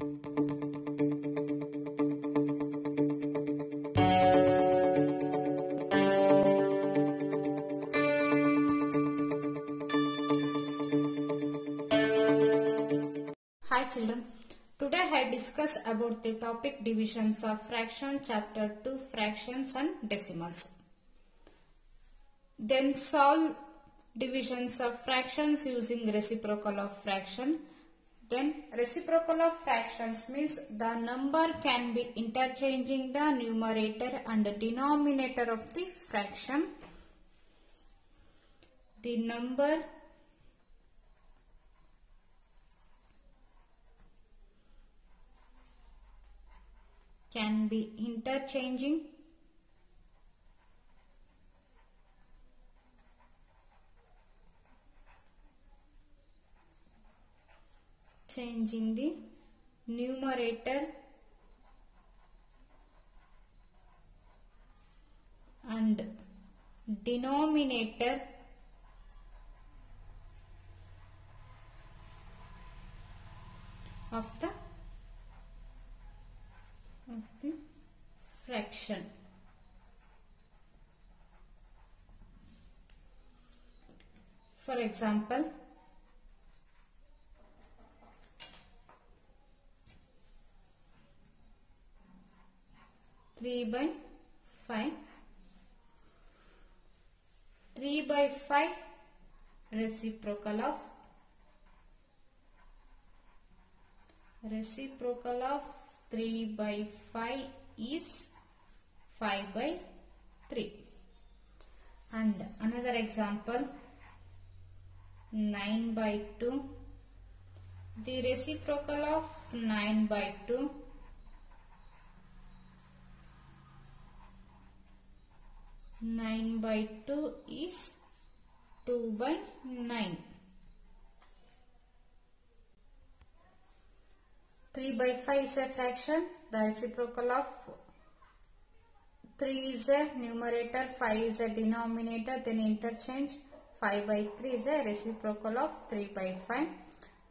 Hi children. Today I discuss about the topic divisions of fraction chapter 2 fractions and decimals. Then solve divisions of fractions using reciprocal of fraction. Then reciprocal of fractions means the number can be interchanging the numerator and the denominator of the fraction. The number can be interchanging changing the numerator and denominator of the of the fraction. For example, three by five, three by five reciprocal of reciprocal of 3 by 5 is 5 by 3 and another example 9 by 2 the reciprocal of 9 by 2 9 by 2 is 2 by 9 3 by 5 is a fraction. The reciprocal of 3 is a numerator, 5 is a denominator. Then interchange 5 by 3 is a reciprocal of 3 by 5.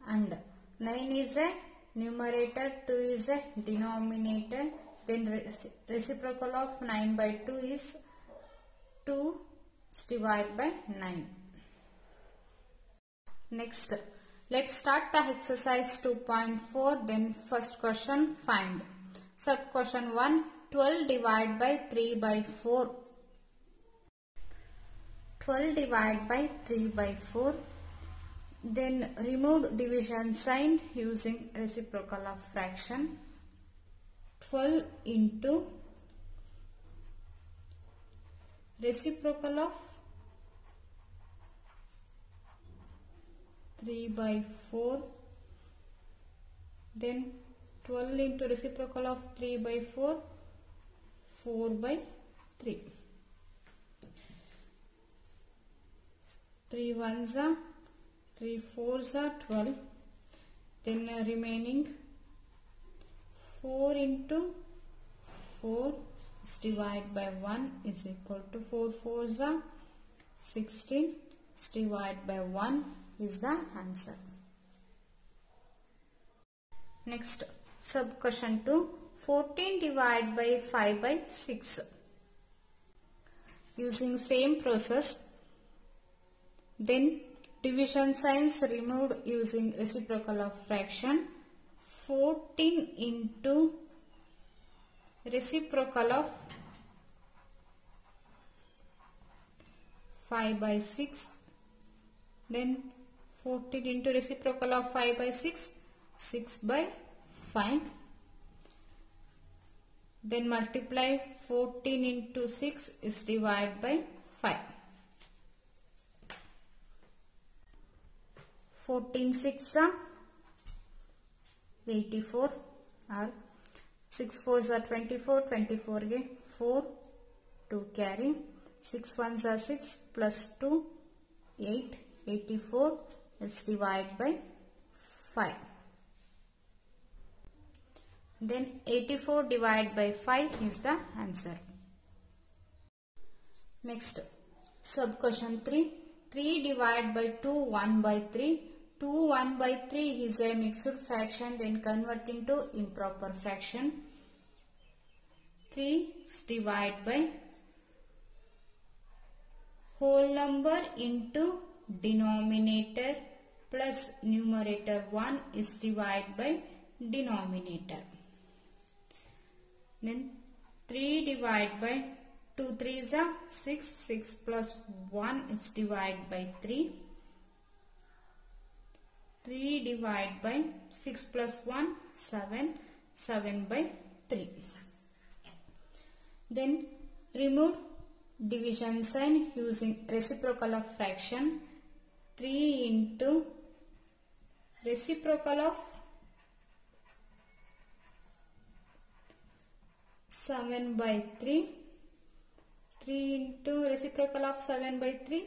And 9 is a numerator, 2 is a denominator. Then reciprocal of 9 by 2 is 2 divided by 9. Next. Let's start the exercise 2.4 then first question find. Sub question 1 12 divided by 3 by 4. 12 divided by 3 by 4 then remove division sign using reciprocal of fraction 12 into reciprocal of 3 by 4 then 12 into reciprocal of 3 by 4 4 by 3 3 ones are 3 fours are 12 then uh, remaining 4 into 4 divided by 1 is equal to 4 fours are 16 is divided by 1 is the answer. Next, sub question 2. 14 divided by 5 by 6. Using same process, then division signs removed using reciprocal of fraction. 14 into reciprocal of 5 by 6 then 14 into reciprocal of 5 by 6 6 by 5 then multiply 14 into 6 is divided by 5 14 6 are 84 or 6 4s are 24 24 again 4 2 carry 6 ones are 6 plus 2 8 84 is divided by 5. Then 84 divided by 5 is the answer. Next, sub question 3. 3 divided by 2, 1 by 3. 2 1 by 3 is a mixed fraction then converting into improper fraction. 3 is divided by whole number into denominator plus numerator 1 is divided by denominator. Then 3 divided by 2 3 is a 6, 6 plus 1 is divided by 3. 3 divided by 6 plus 1, 7, 7 by 3. Then remove division sign using reciprocal of fraction 3 into reciprocal of 7 by 3 3 into reciprocal of 7 by 3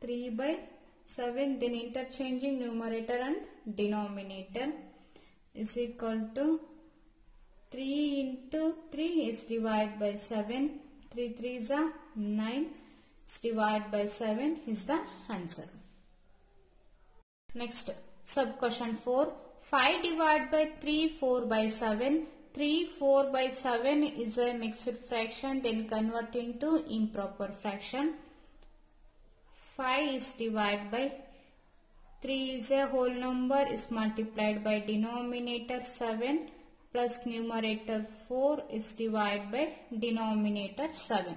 3 by 7 then interchanging numerator and denominator is equal to 3 into 3 is divided by 7 3 3 is a 9 is divided by 7 is the answer. Next sub question 4 5 divided by 3 4 by 7 3 4 by 7 is a mixed fraction then converting to improper fraction 5 is divided by 3 is a whole number is multiplied by denominator 7 plus numerator 4 is divided by denominator 7.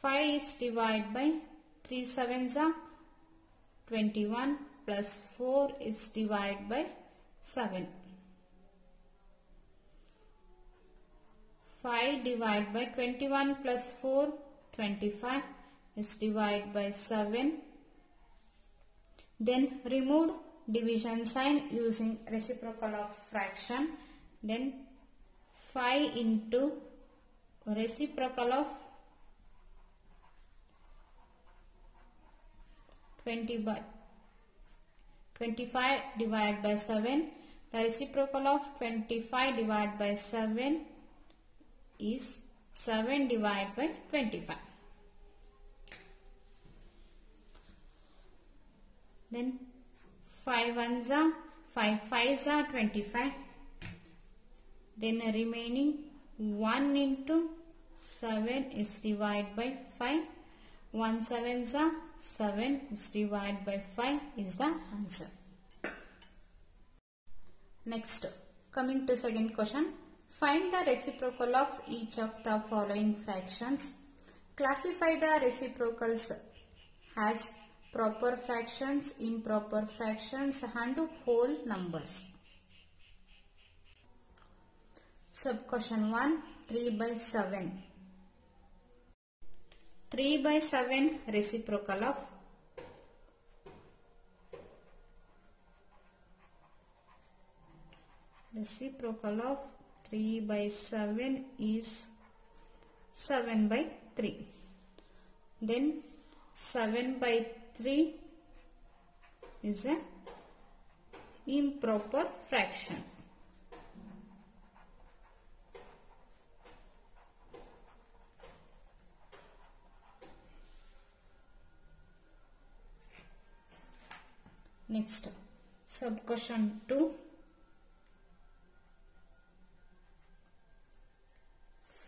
5 is divided by 3 sevens are 21 plus 4 is divided by 7. 5 divided by 21 plus 4 25 is divided by 7. Then remove division sign using reciprocal of fraction. Then 5 into reciprocal of 20 by 25 divided by 7. The reciprocal of 25 divided by 7 is 7 divided by 25. Then 5 ones are 5 fives are 25. Then remaining 1 into 7 is divided by 5. 1 sevens are 7 is divided by 5 is the answer. Next, coming to second question. Find the reciprocal of each of the following fractions. Classify the reciprocals as proper fractions, improper fractions and whole numbers. Sub question 1 3 by 7. 3 by 7 reciprocal of reciprocal of 3 by 7 is 7 by 3. Then 7 by 3 is an improper fraction. Next, sub question 2.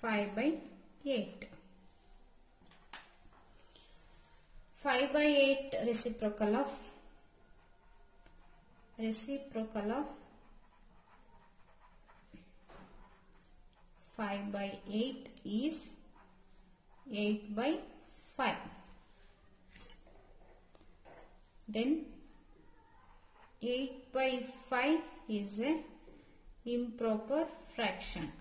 5 by 8. 5 by 8 reciprocal of reciprocal of 5 by 8 is 8 by 5 then 8 by 5 is a improper fraction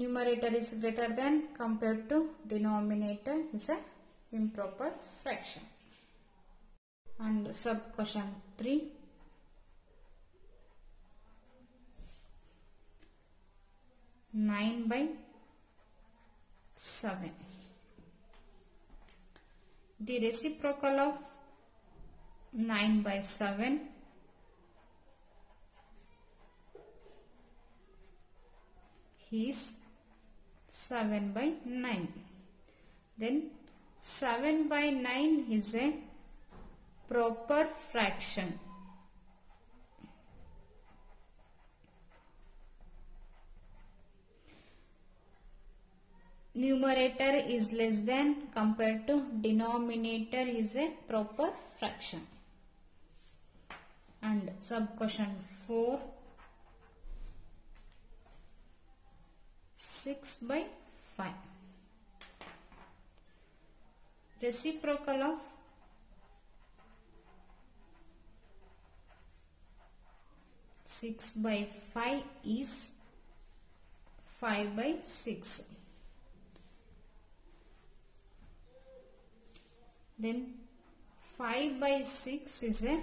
numerator is greater than compared to denominator is a improper fraction. And sub question 3 9 by 7 the reciprocal of 9 by 7 is 7 by 9. Then 7 by 9 is a proper fraction. Numerator is less than compared to denominator is a proper fraction. And sub question 4 6 by 5. Reciprocal of six by five is five by six. Then five by six is a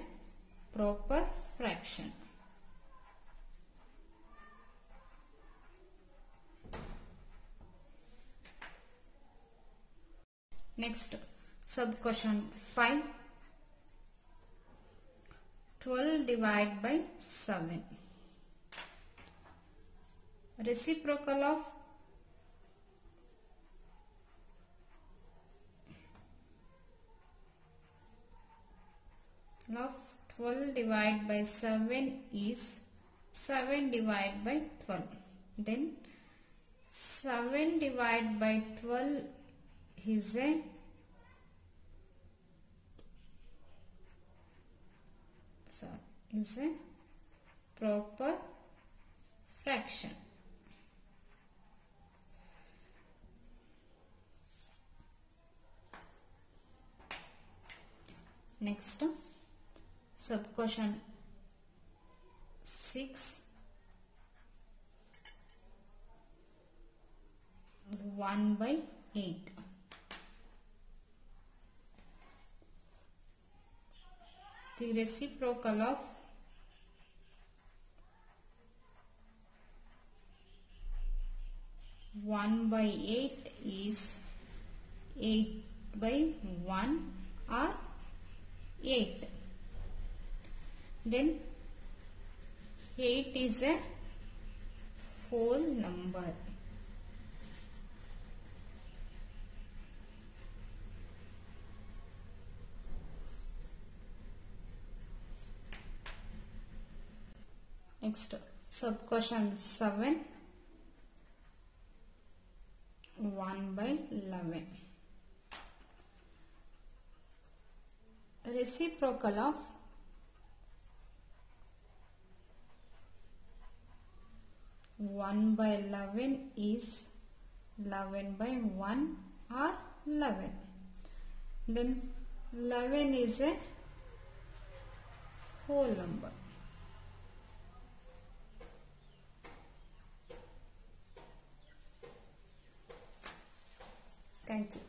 proper fraction. Next, sub question 5. 12 divided by 7. Reciprocal of of 12 divided by 7 is 7 divided by 12. Then 7 divided by 12 is a so is a proper fraction. Next. Sub question 6 1 by 8 the reciprocal of one by eight is eight by one or eight. Then eight is a whole number. Next, sub question 7 1 by 11. Reciprocal of one by eleven is eleven by one or eleven. Then eleven is a whole number. Thank you.